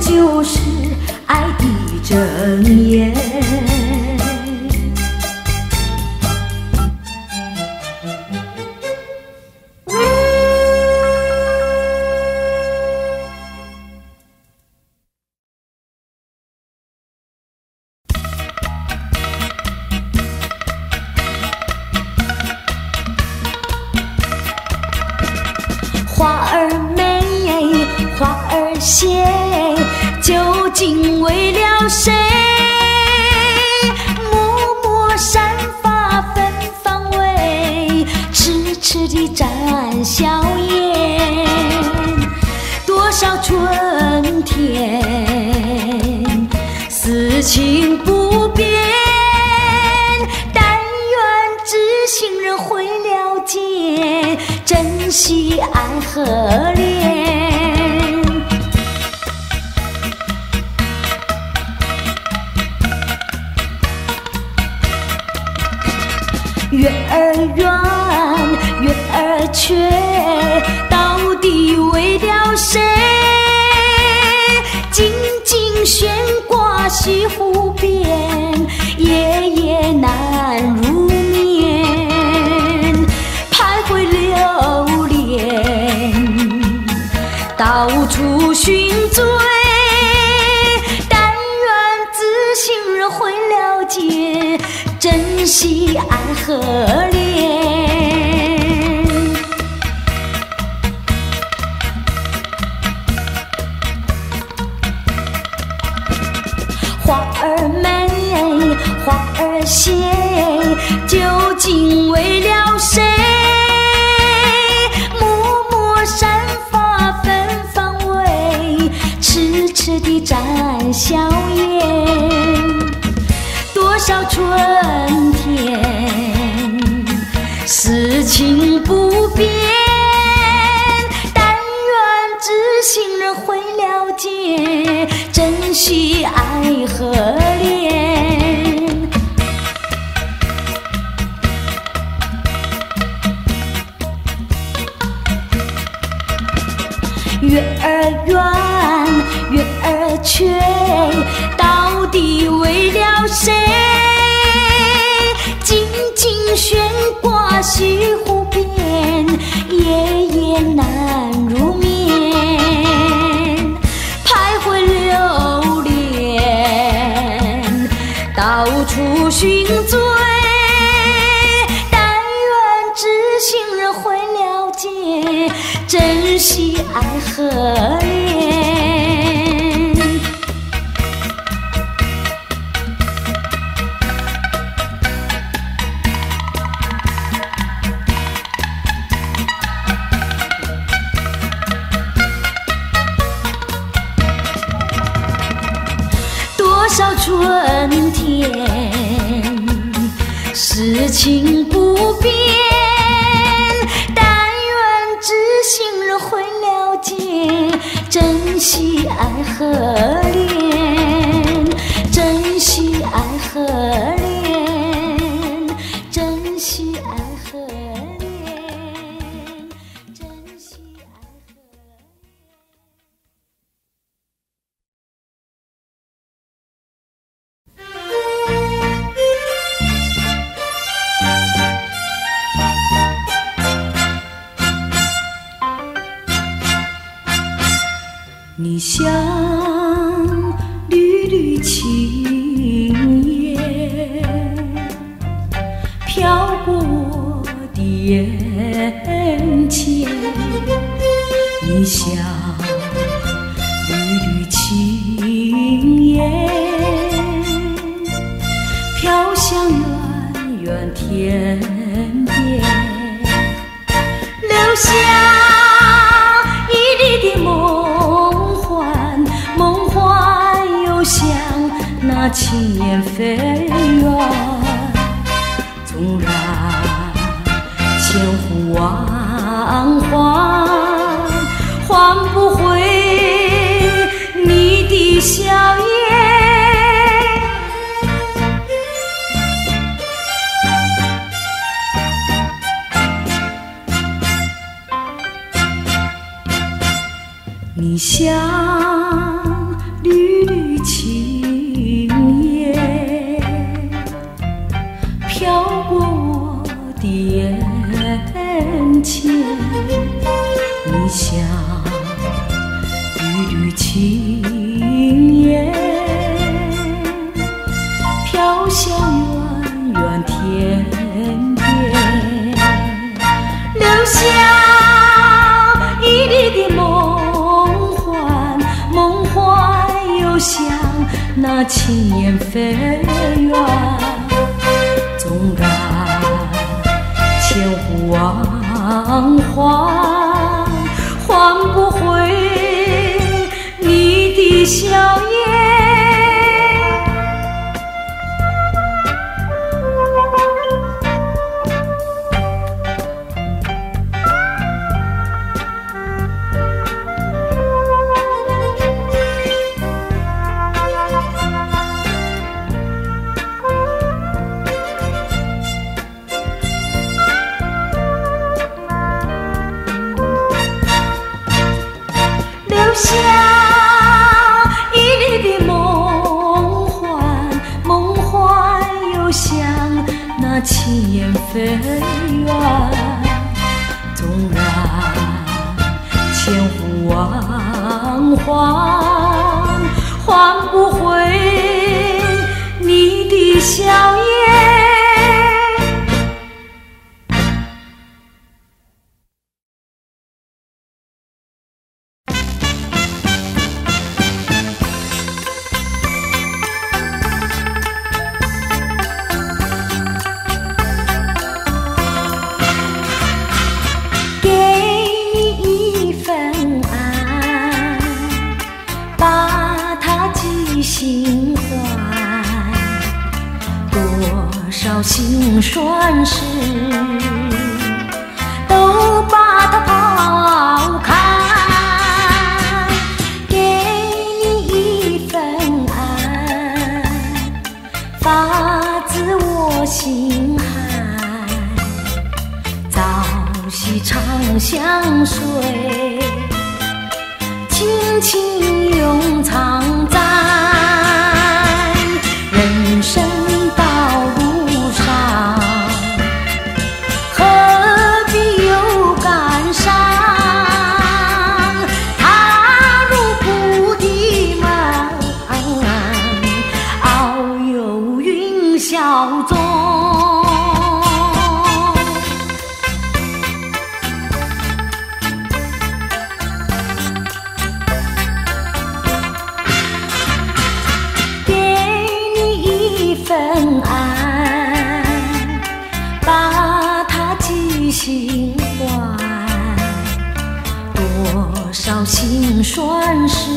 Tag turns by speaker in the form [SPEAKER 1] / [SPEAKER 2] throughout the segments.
[SPEAKER 1] 就是爱的真言。月儿圆，月儿缺，到底为了谁？静静悬挂西湖边，夜夜难入。可怜，花儿美，花儿鲜，究竟为了谁？默默散发芬芳味，痴痴地展笑颜。多少春。此情不变。心不变，但愿知心人会了解，珍惜爱和怜，珍惜爱和怜。那青烟飞远纵然千呼万唤唤不回你的笑颜。你像青烟飞远纵然千呼万唤算是份爱，把它记心怀，多少辛酸事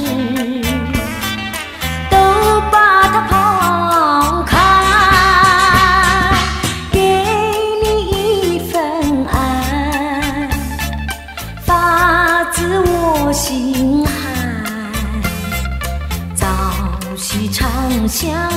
[SPEAKER 1] 都把它抛开，给你一份爱。发自我心海，朝夕长相。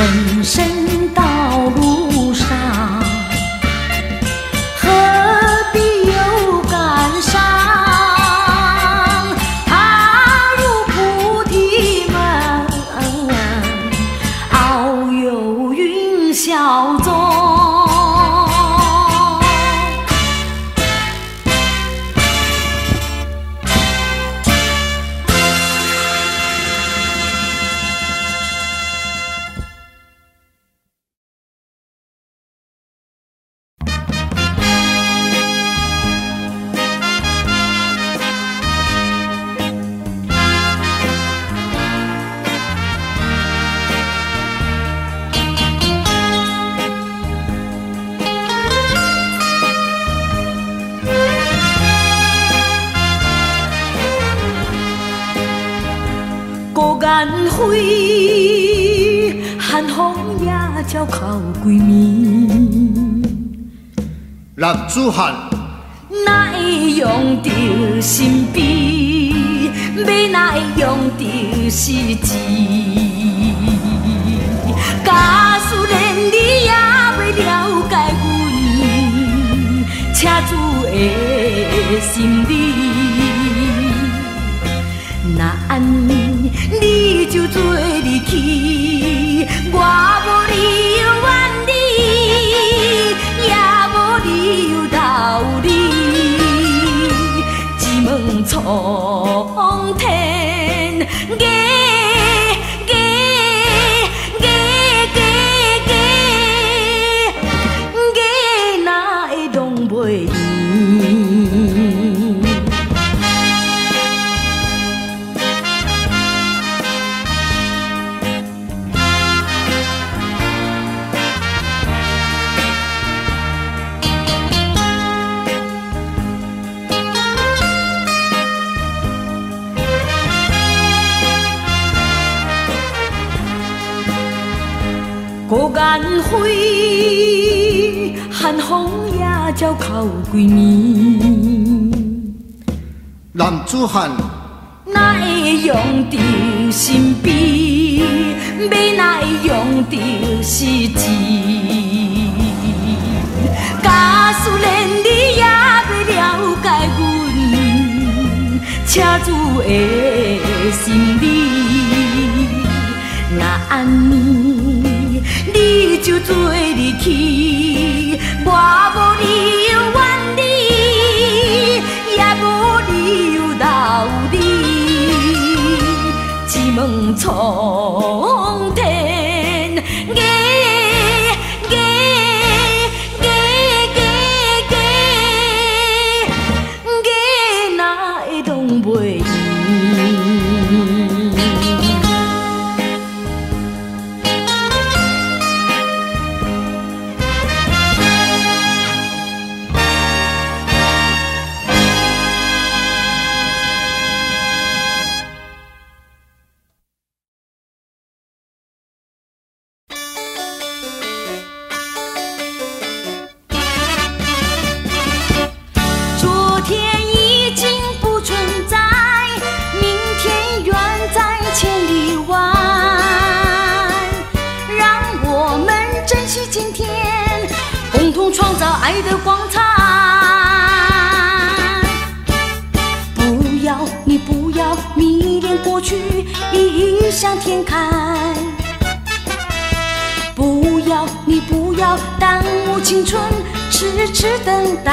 [SPEAKER 1] 人生
[SPEAKER 2] 子汉，
[SPEAKER 1] 哪会用着心悲？要哪会用着失志？假使连你也未了解阮车主的心理，那安尼你就做离去，我无一问苍孤雁飞，寒风也照哭归暝。
[SPEAKER 2] 男子汉，
[SPEAKER 1] 哪会用着心悲？要哪会用着失志？假使连你也未了解阮车主的心理，那安尼你就做你去，我无理由怨你，也无理由留你，一问苍天，向天开，不要你不要耽误青春，痴痴等待。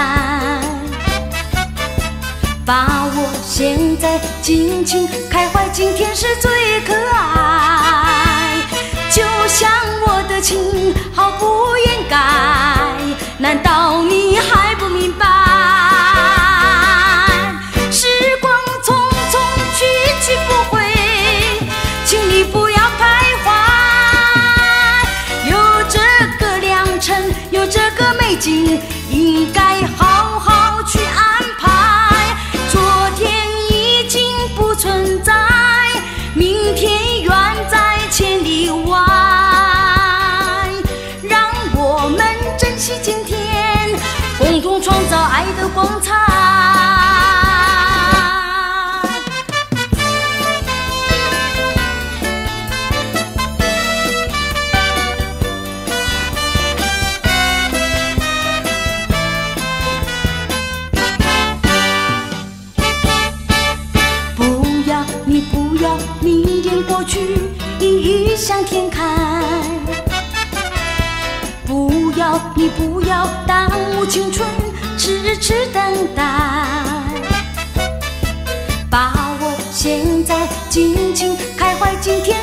[SPEAKER 1] 把握现在，尽情开怀，今天是最可爱。就像我的情毫不掩盖，难道你还不明白？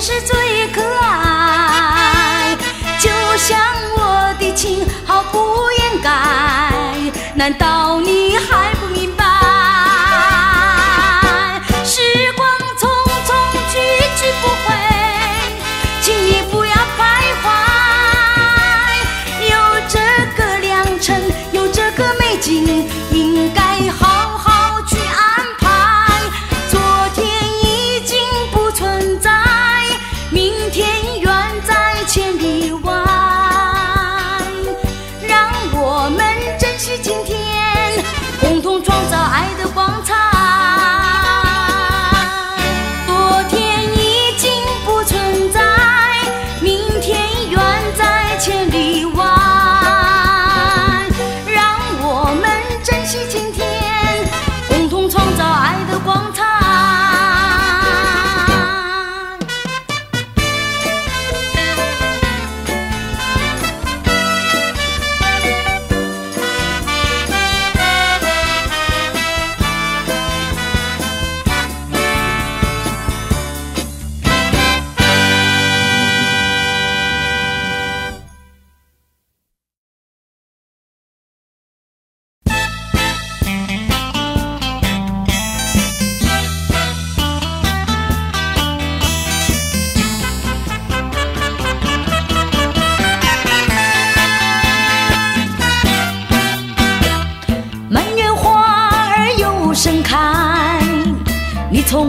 [SPEAKER 1] 是最可爱。就像我的情毫不掩盖，难道你还？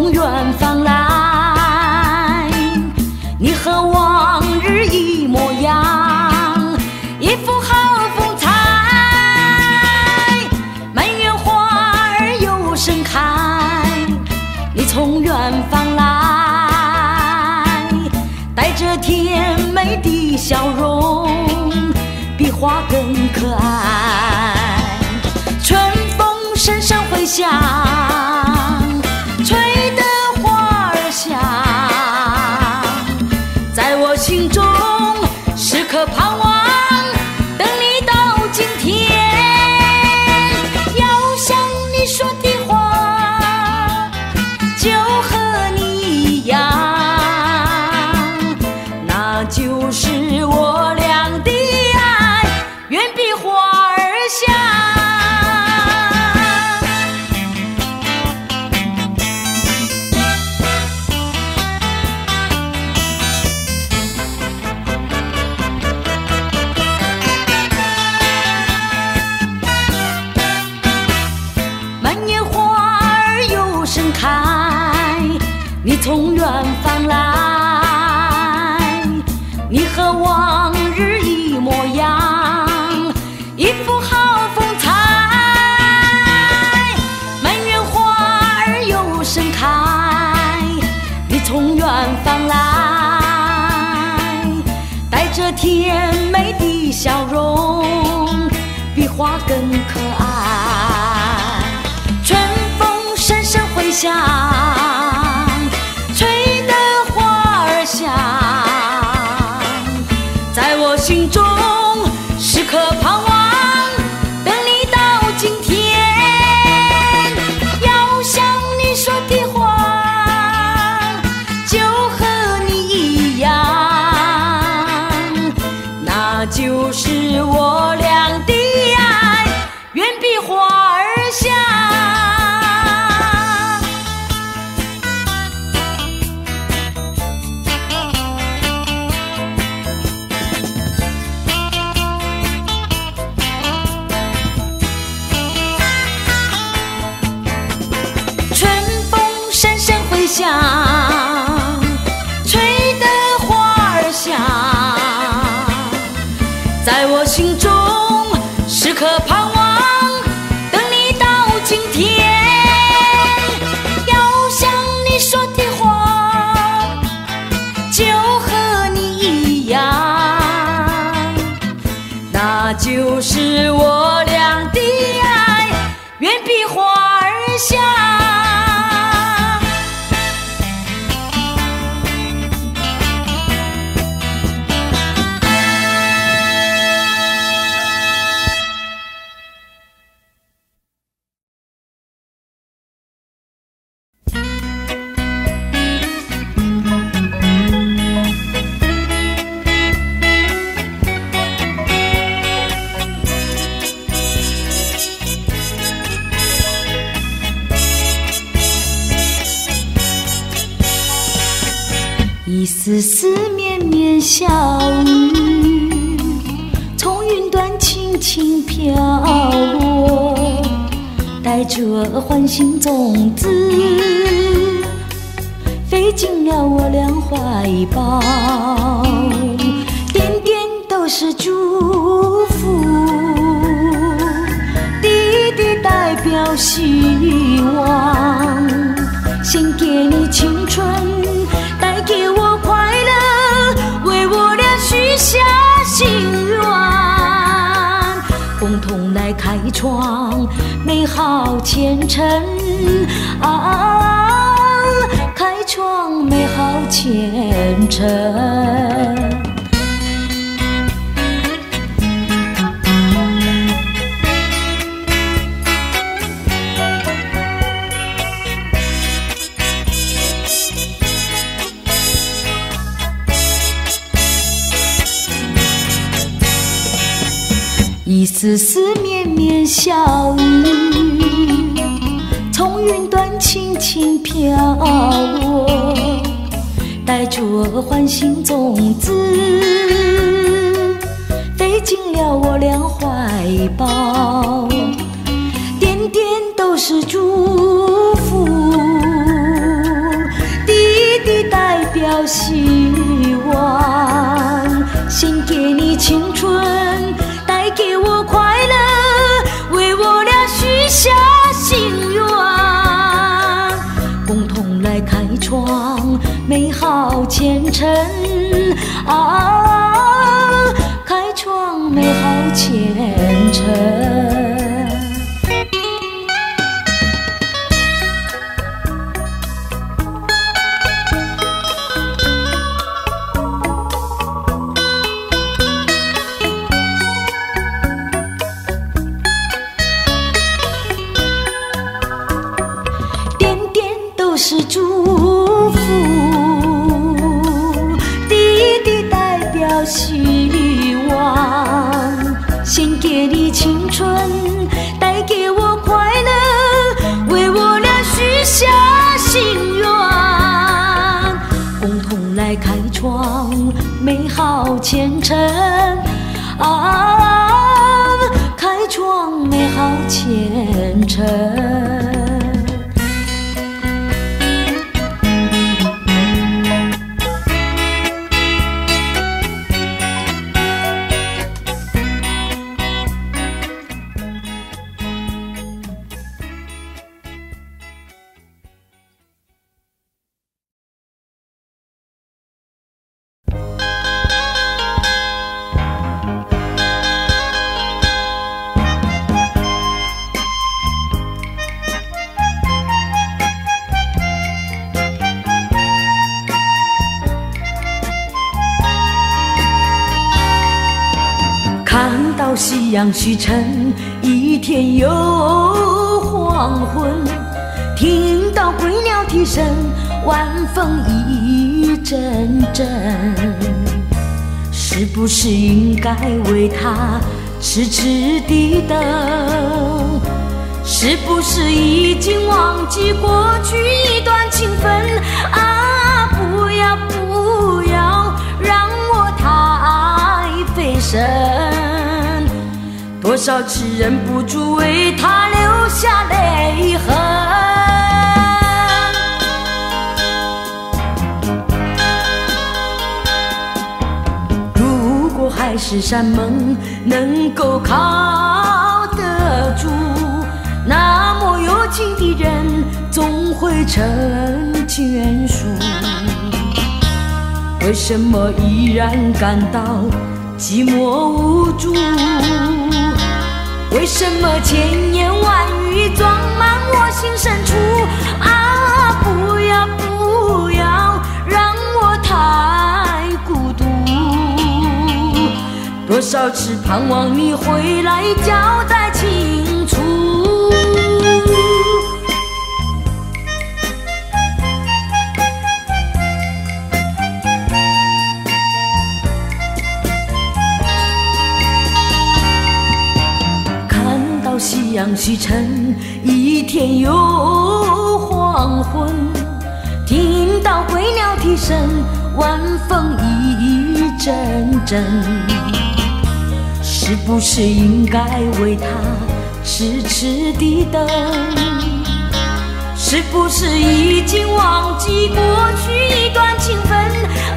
[SPEAKER 1] 从远方来，你和往日一模样，一副好风采。满园花儿又盛开，你从远方来，带着甜美的笑容，比花更可爱。春风声声回响。丝丝绵绵小雨，从云端轻轻飘落，带着欢欣种子，飞进了我俩怀抱。点点都是祝福，滴滴代表希望，献给你青春。带给我，下心愿，共同来开创美好前程啊！开创美好前程。一丝丝绵绵小雨，从云端轻轻飘落，带着欢欣种子，飞进了我俩怀抱。点点都是祝福，滴滴代表希望，献给你青啊开创美好前程。点点都是祝前看到夕阳西沉，一天又黄昏。听到归鸟啼声，晚风一阵阵。是不是应该为他痴痴地等？是不是已经忘记过去一段情分？啊，不要不要让我太费神。多少次忍不住为他流下泪痕。如果海誓山盟能够靠得住，那么有情的人总会成眷属。为什么依然感到寂寞无助？为什么千言万语装满我心深处？啊，不要不要让我太孤独。多少次盼望你回来交代清阳西沉，一天又黄昏。听到归鸟啼啼声，晚风一阵阵，是不是应该为他痴痴地等？是不是已经忘记过去一段情分？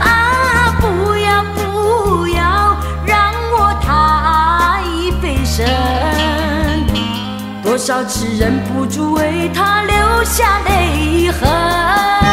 [SPEAKER 1] 啊，不要不要让我太悲伤，多少次忍不住为他流下泪痕。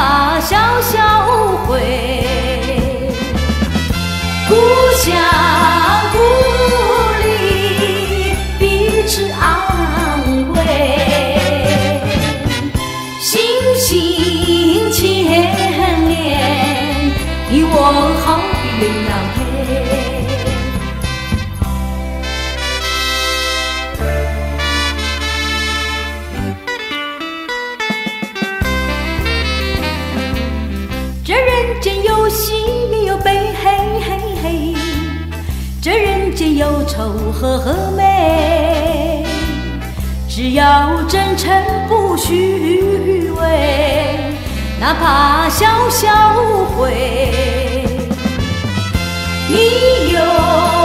[SPEAKER 1] 哪怕小小西也有悲，嘿嘿嘿，这人间有愁和和美，只要真诚不虚伪，哪怕小小悔，你有。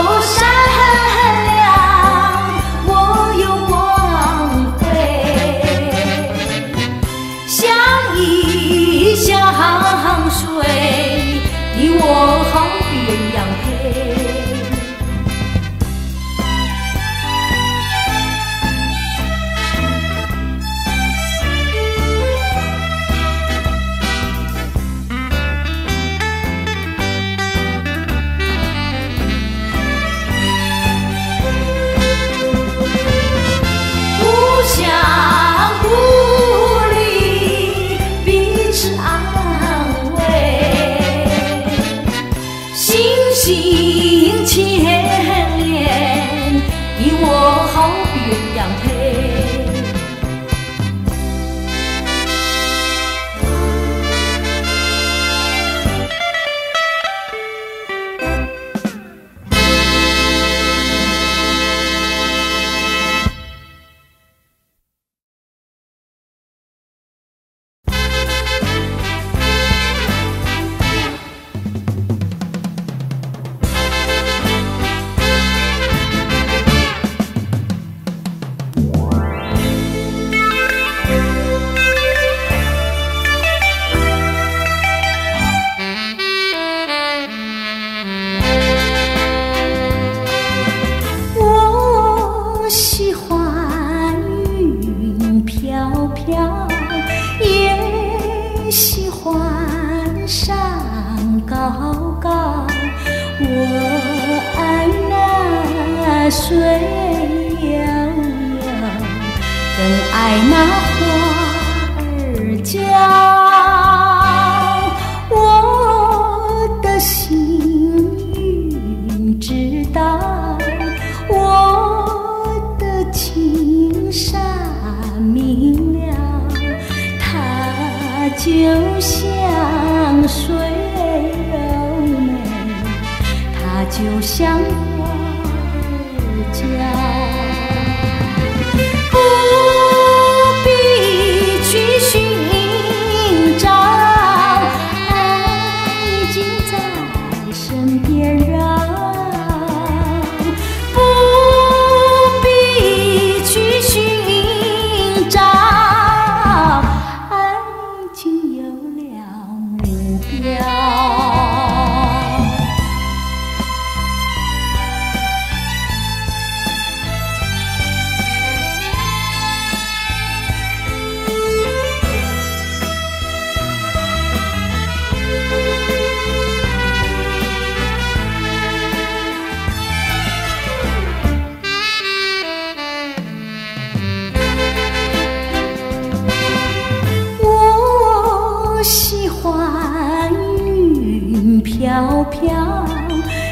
[SPEAKER 1] 飘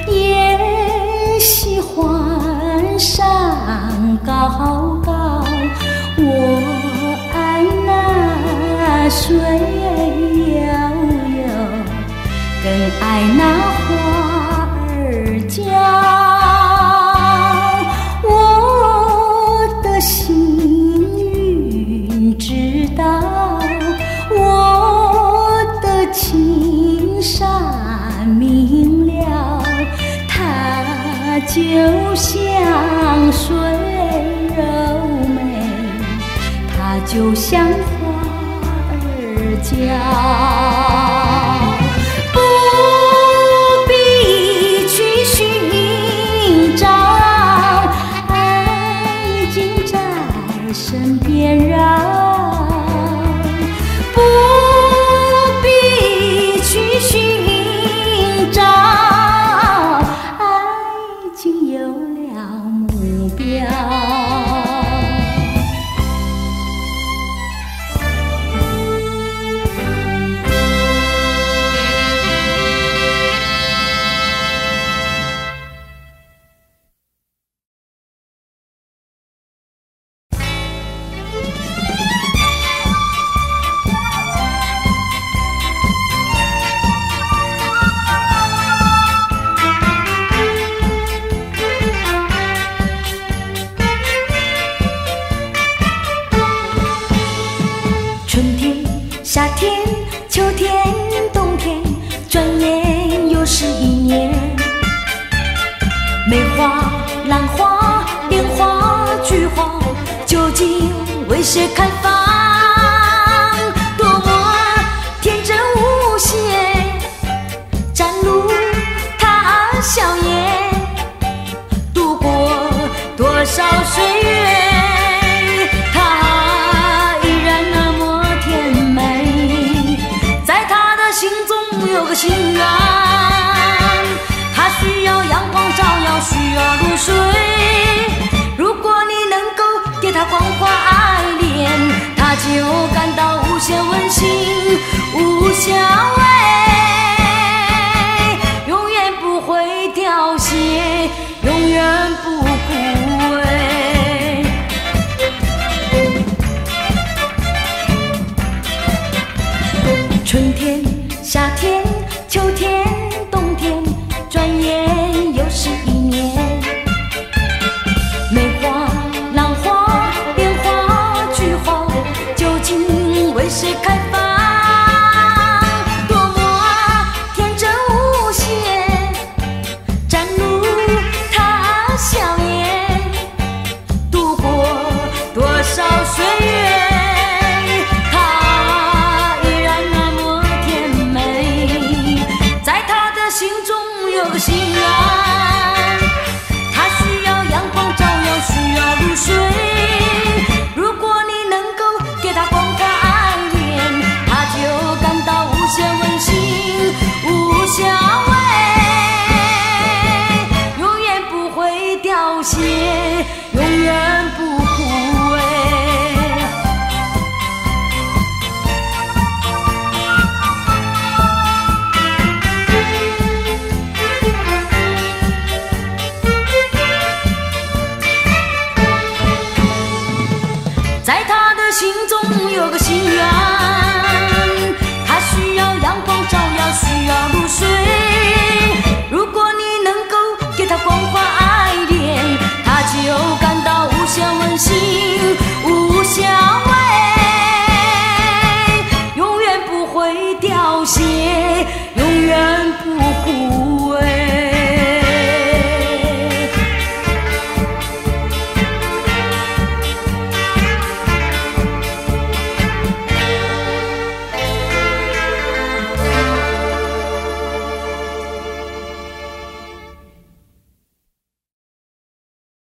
[SPEAKER 1] 也喜欢山高高我爱那水悠悠更爱那然，它需要阳光照耀，需要露水。如果你能够给它关怀爱恋，它就感到无限温馨，无限味，永远不会凋谢，永远不枯萎。春天，夏天。